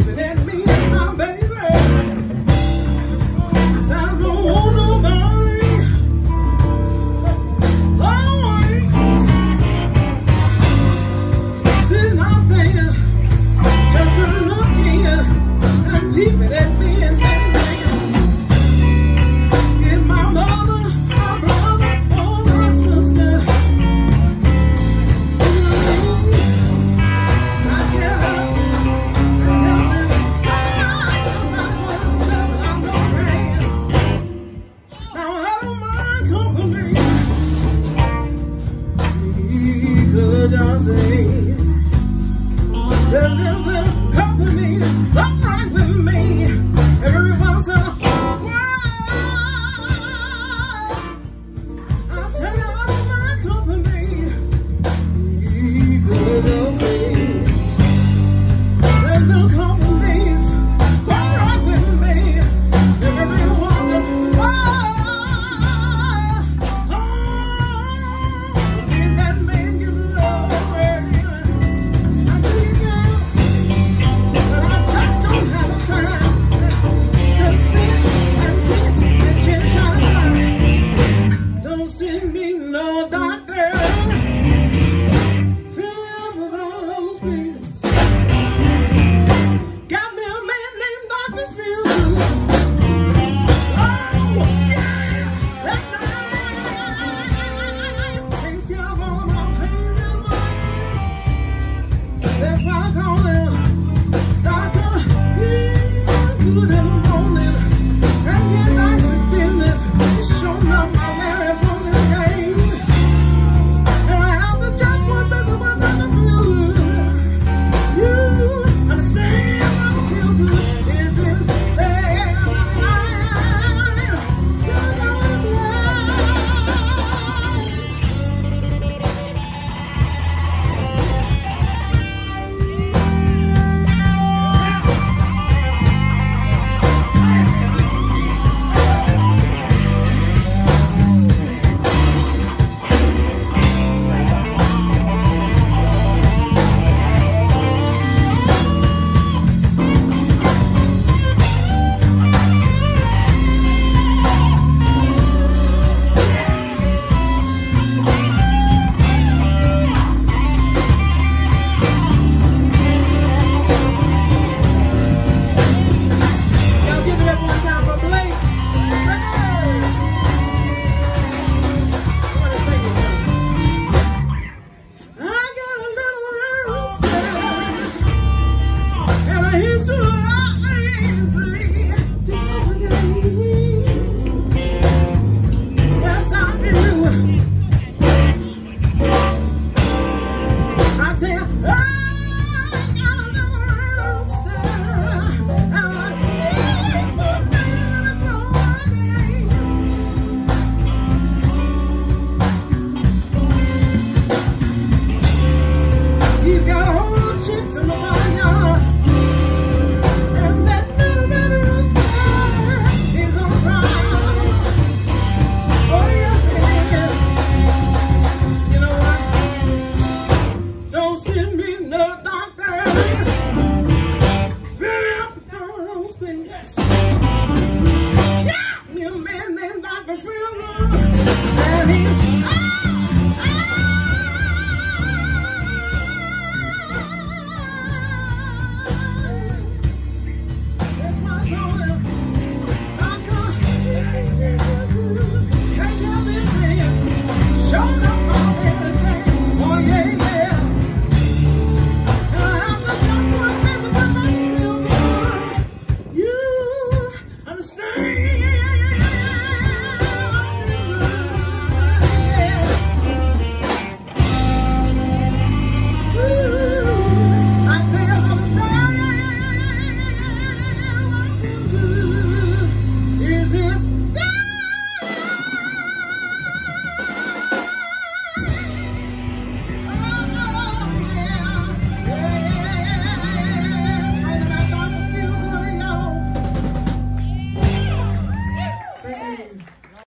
it